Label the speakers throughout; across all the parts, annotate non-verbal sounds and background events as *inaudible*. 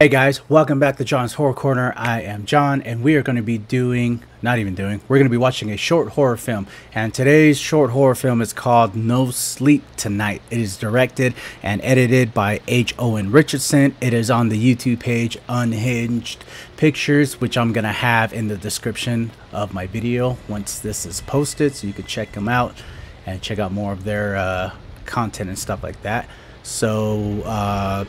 Speaker 1: Hey guys, welcome back to Jon's Horror Corner. I am John, and we are going to be doing, not even doing, we're going to be watching a short horror film. And today's short horror film is called No Sleep Tonight. It is directed and edited by H. Owen Richardson. It is on the YouTube page Unhinged Pictures, which I'm going to have in the description of my video once this is posted, so you can check them out and check out more of their uh, content and stuff like that. So, uh,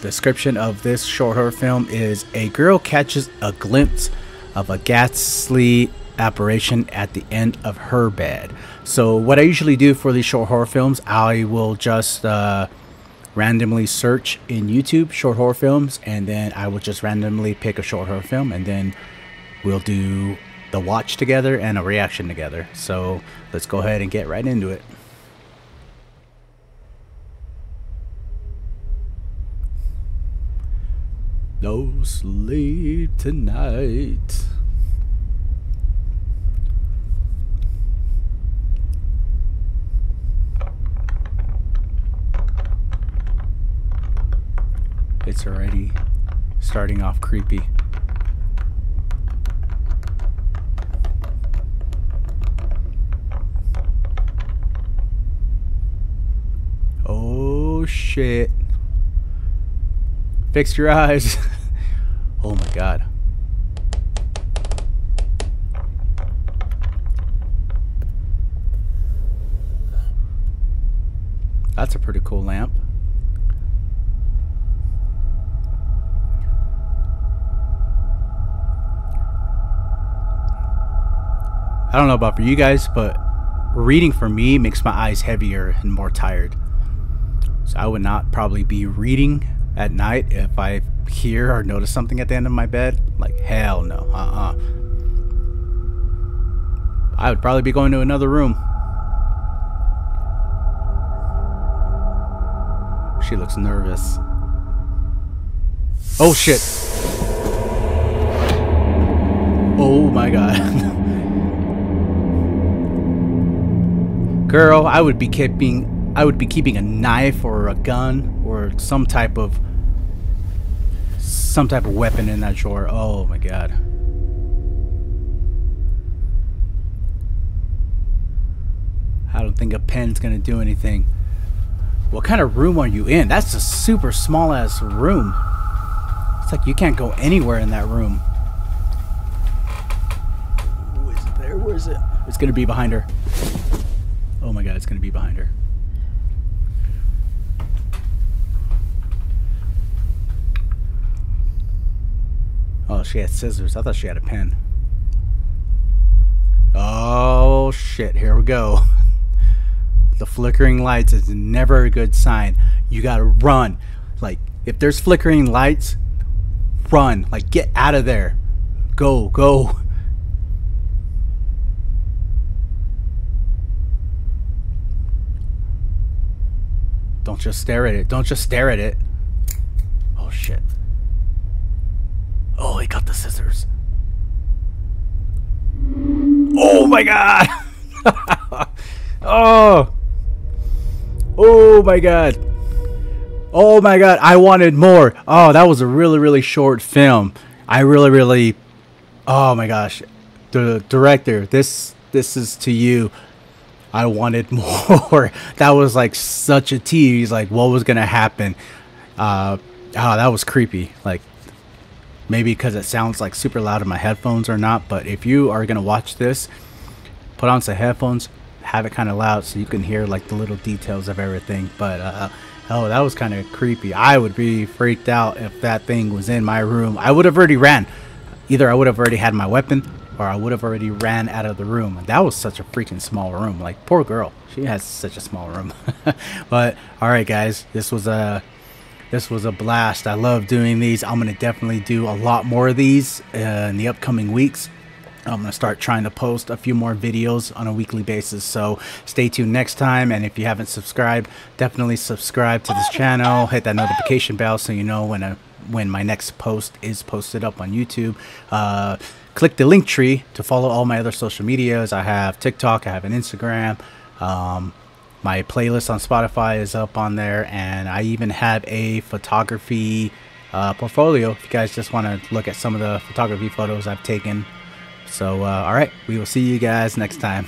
Speaker 1: description of this short horror film is a girl catches a glimpse of a ghastly apparition at the end of her bed. So what I usually do for these short horror films, I will just uh, randomly search in YouTube short horror films, and then I will just randomly pick a short horror film, and then we'll do the watch together and a reaction together. So let's go ahead and get right into it. No sleep tonight. It's already starting off creepy. Oh shit. Fix your eyes. *laughs* oh my god. That's a pretty cool lamp. I don't know about for you guys, but reading for me makes my eyes heavier and more tired. So I would not probably be reading at night if I hear or notice something at the end of my bed. Like, hell no. Uh uh I would probably be going to another room. She looks nervous. Oh shit. Oh my god. *laughs* Girl, I would be keeping I would be keeping a knife or a gun or some type of some type of weapon in that drawer. Oh my god. I don't think a pen's gonna do anything. What kind of room are you in? That's a super small ass room. It's like you can't go anywhere in that room. Who is it there? Where is it? It's gonna be behind her. Oh my god, it's gonna be behind her. Oh, she had scissors. I thought she had a pen. Oh shit, here we go. *laughs* The flickering lights is never a good sign. You gotta run. Like, if there's flickering lights, run. Like, get out of there. Go, go. *laughs* Don't just stare at it. Don't just stare at it. Oh shit. Oh, he got the scissors. Oh my god! *laughs* oh! Oh my god! Oh my god, I wanted more. Oh, that was a really, really short film. I really, really. Oh my gosh. The director, this this is to you. I wanted *laughs* more. that was like such a tease. Like, what was gonna happen? Uh, oh, that was creepy. Like, maybe because it sounds like super loud in my headphones or not. But if you are gonna watch this, put on some headphones, have it kind of loud so you can hear like the little details of everything. But uh, oh, that was kind of creepy. I would be freaked out if that thing was in my room. I would have already ran. Either I would have already had my weapon or I would have already ran out of the room. That was such a freaking small room. Like, poor girl. She has such a small room. *laughs* but, alright guys, this was a... This was a blast. I love doing these. I'm going to definitely do a lot more of these uh, in the upcoming weeks. I'm going to start trying to post a few more videos on a weekly basis. So stay tuned next time. And if you haven't subscribed, definitely subscribe to this channel. Hit that notification bell so you know when a, when my next post is posted up on YouTube. Uh, click the Linktree to follow all my other social medias. I have TikTok, I have an Instagram. Um, my playlist on Spotify is up on there, and I even have a photography uh, portfolio if you guys just want to look at some of the photography photos I've taken. So, uh, all right, we will see you guys next time.